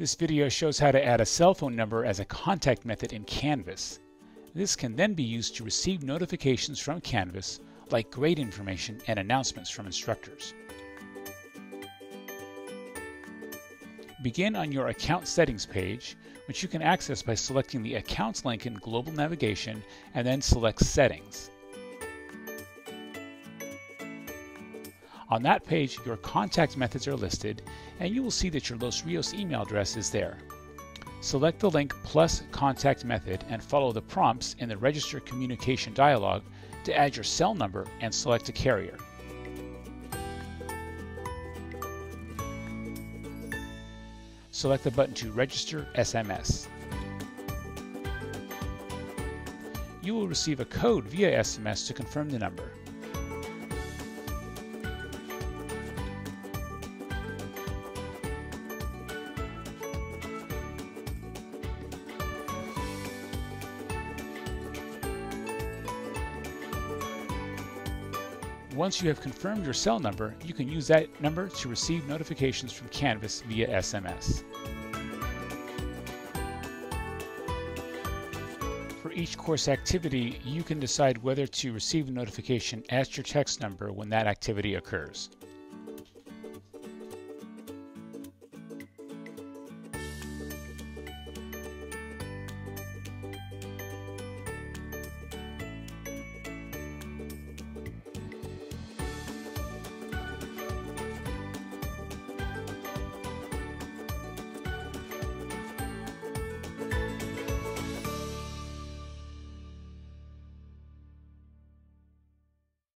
This video shows how to add a cell phone number as a contact method in Canvas. This can then be used to receive notifications from Canvas, like grade information and announcements from instructors. Begin on your Account Settings page, which you can access by selecting the Accounts link in Global Navigation and then select Settings. On that page, your contact methods are listed, and you will see that your Los Rios email address is there. Select the link plus contact method and follow the prompts in the Register Communication dialog to add your cell number and select a carrier. Select the button to register SMS. You will receive a code via SMS to confirm the number. Once you have confirmed your cell number, you can use that number to receive notifications from Canvas via SMS. For each course activity, you can decide whether to receive a notification at your text number when that activity occurs.